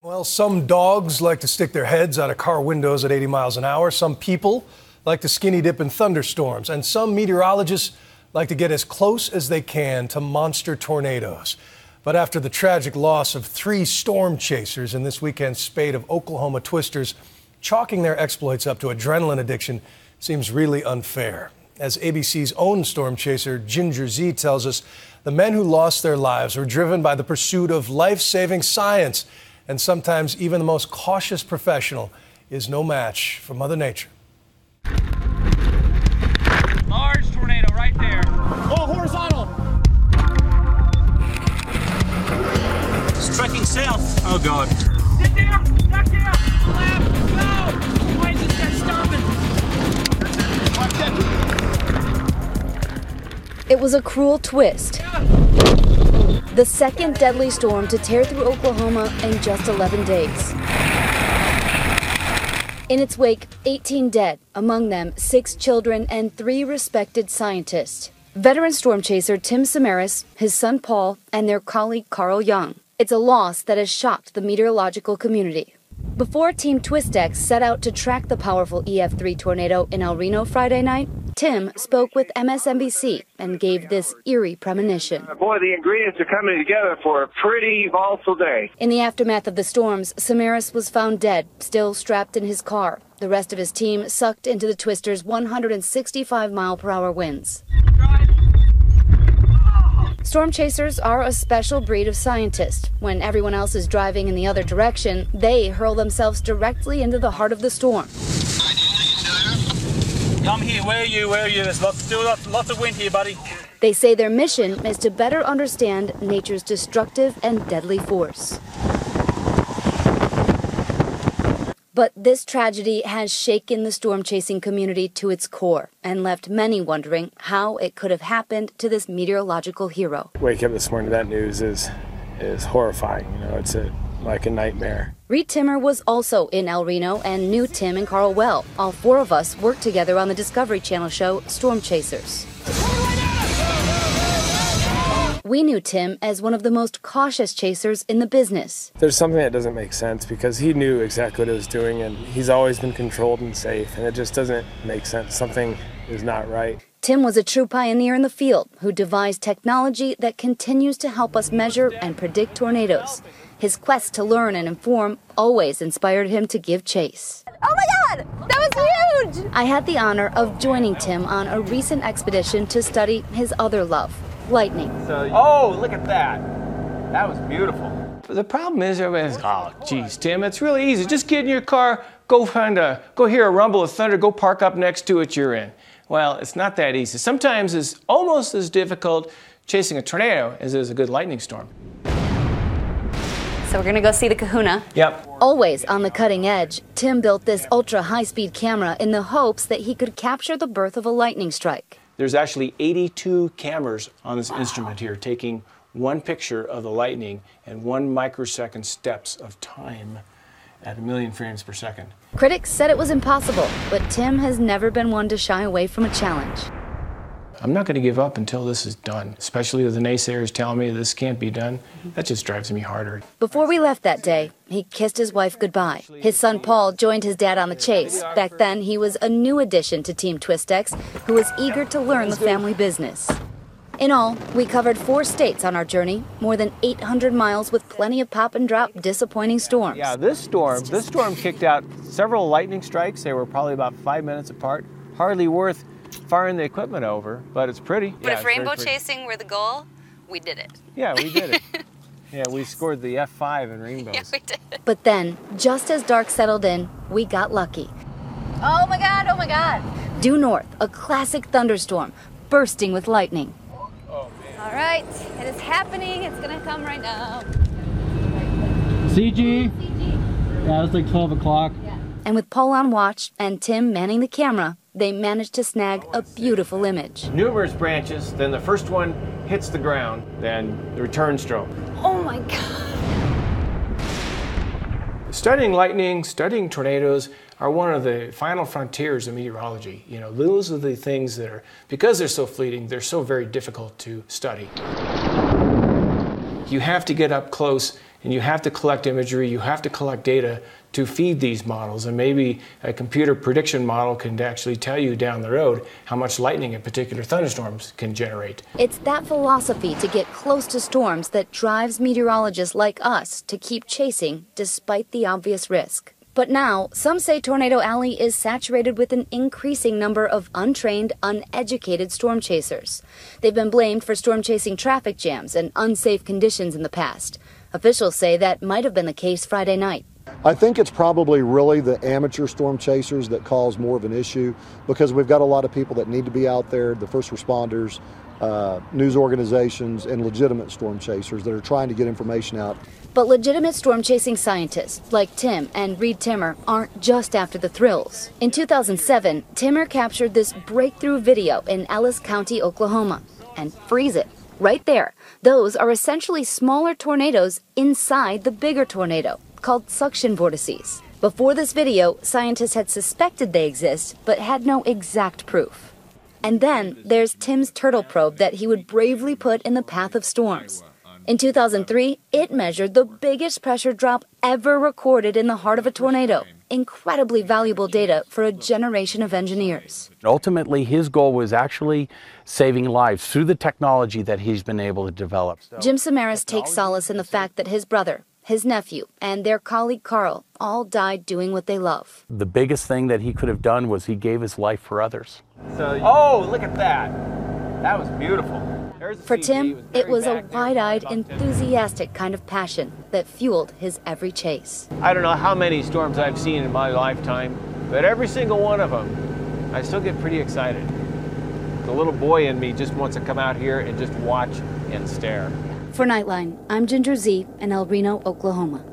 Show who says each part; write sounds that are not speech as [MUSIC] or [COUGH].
Speaker 1: Well, some dogs like to stick their heads out of car windows at 80 miles an hour. Some people like to skinny dip in thunderstorms. And some meteorologists like to get as close as they can to monster tornadoes. But after the tragic loss of three storm chasers in this weekend's spate of Oklahoma twisters, chalking their exploits up to adrenaline addiction seems really unfair. As ABC's own storm chaser, Ginger Zee, tells us, the men who lost their lives were driven by the pursuit of life saving science and sometimes even the most cautious professional is no match for Mother Nature.
Speaker 2: Large tornado right there.
Speaker 3: Oh, horizontal.
Speaker 2: It's trekking south. Oh, God.
Speaker 3: Sit there. Duck down. Left. Go. Why is this guy stopping? Watch that.
Speaker 4: It was a cruel twist. The second deadly storm to tear through Oklahoma in just 11 days. In its wake, 18 dead, among them six children and three respected scientists. Veteran storm chaser Tim Samaras, his son Paul, and their colleague Carl Young. It's a loss that has shocked the meteorological community. Before Team Twistex set out to track the powerful EF3 tornado in El Reno Friday night, Tim spoke with MSNBC and gave this eerie premonition.
Speaker 5: Boy, the ingredients are coming together for a pretty volatile day.
Speaker 4: In the aftermath of the storms, Samaras was found dead, still strapped in his car. The rest of his team sucked into the twister's 165 mile per hour winds. Storm chasers are a special breed of scientist. When everyone else is driving in the other direction, they hurl themselves directly into the heart of the storm.
Speaker 2: Come here. Where are you? Where are you? There's lots, still lots, lots of wind here, buddy.
Speaker 4: They say their mission is to better understand nature's destructive and deadly force. But this tragedy has shaken the storm chasing community to its core and left many wondering how it could have happened to this meteorological hero.
Speaker 6: Wake up this morning, that news is is horrifying. You know, it's a like a nightmare.
Speaker 4: Reed Timmer was also in El Reno and knew Tim and Carl well. All four of us worked together on the Discovery Channel show Storm Chasers. We knew Tim as one of the most cautious chasers in the business.
Speaker 6: There's something that doesn't make sense because he knew exactly what he was doing and he's always been controlled and safe, and it just doesn't make sense. Something is not right.
Speaker 4: Tim was a true pioneer in the field who devised technology that continues to help us measure and predict tornadoes. His quest to learn and inform always inspired him to give chase.
Speaker 7: Oh my god! That was huge!
Speaker 4: I had the honor of joining Tim on a recent expedition to study his other love, lightning.
Speaker 8: So, oh, look at that. That was beautiful.
Speaker 9: The problem is everybody's, oh, geez, Tim, it's really easy. Just get in your car, go find a, go hear a rumble of thunder, go park up next to it, you're in. Well, it's not that easy. Sometimes it's almost as difficult chasing a tornado as it is a good lightning storm.
Speaker 7: So we're gonna go see the kahuna.
Speaker 9: Yep.
Speaker 4: Always on the cutting edge, Tim built this ultra high speed camera in the hopes that he could capture the birth of a lightning strike.
Speaker 9: There's actually 82 cameras on this instrument here taking one picture of the lightning and one microsecond steps of time at a million frames per second.
Speaker 4: Critics said it was impossible, but Tim has never been one to shy away from a challenge.
Speaker 9: I'm not going to give up until this is done, especially with the naysayers telling me this can't be done. Mm-hmm. That just drives me harder.
Speaker 4: Before we left that day, he kissed his wife goodbye. His son Paul joined his dad on the chase. Back then, he was a new addition to Team Twistex, who was eager to learn the family business. In all, we covered four states on our journey, more than 800 miles with plenty of pop and drop disappointing storms.
Speaker 8: Yeah, this storm, this storm kicked out several lightning strikes. They were probably about five minutes apart. Hardly worth firing the equipment over, but it's pretty.
Speaker 7: But
Speaker 8: Yeah,
Speaker 7: if rainbow chasing were the goal, we did it.
Speaker 8: Yeah, we did it. [LAUGHS] yeah, we scored the F5 in rainbows.
Speaker 7: Yeah, we did.
Speaker 4: But then, just as dark settled in, we got lucky.
Speaker 7: Oh my god, oh my god.
Speaker 4: Due north, a classic thunderstorm, bursting with lightning.
Speaker 7: All right, it is happening. It's gonna come right now.
Speaker 10: CG. Yeah, it's like 12 o'clock.
Speaker 4: And with Paul on watch and Tim manning the camera, they managed to snag a beautiful image.
Speaker 8: Numerous branches, then the first one hits the ground, then the return stroke.
Speaker 7: Oh my god.
Speaker 9: Studying lightning, studying tornadoes are one of the final frontiers of meteorology. You know, those are the things that are, because they're so fleeting, they're so very difficult to study. You have to get up close And you have to collect imagery, you have to collect data to feed these models. And maybe a computer prediction model can actually tell you down the road how much lightning a particular thunderstorms can generate.
Speaker 4: It's that philosophy to get close to storms that drives meteorologists like us to keep chasing despite the obvious risk. But now, some say Tornado Alley is saturated with an increasing number of untrained, uneducated storm chasers. They've been blamed for storm chasing traffic jams and unsafe conditions in the past. Officials say that might have been the case Friday night.
Speaker 11: I think it's probably really the amateur storm chasers that cause more of an issue because we've got a lot of people that need to be out there, the first responders, uh, news organizations, and legitimate storm chasers that are trying to get information out.
Speaker 4: But legitimate storm chasing scientists like Tim and Reed Timmer aren't just after the thrills. In 2007, Timmer captured this breakthrough video in Ellis County, Oklahoma, and freeze it. Right there, those are essentially smaller tornadoes inside the bigger tornado called suction vortices. Before this video, scientists had suspected they exist, but had no exact proof. And then there's Tim's turtle probe that he would bravely put in the path of storms. In 2003, it measured the biggest pressure drop ever recorded in the heart of a tornado. Incredibly valuable data for a generation of engineers.
Speaker 12: Ultimately, his goal was actually saving lives through the technology that he's been able to develop.
Speaker 4: Jim Samaras takes solace in the fact that his brother, his nephew, and their colleague Carl all died doing what they love.
Speaker 12: The biggest thing that he could have done was he gave his life for others.
Speaker 8: So, oh, look at that. That was beautiful.
Speaker 4: For Tim, it was a wide eyed, enthusiastic kind of passion that fueled his every chase.
Speaker 8: I don't know how many storms I've seen in my lifetime, but every single one of them, I still get pretty excited. The little boy in me just wants to come out here and just watch and stare.
Speaker 4: For Nightline, I'm Ginger Zee in El Reno, Oklahoma.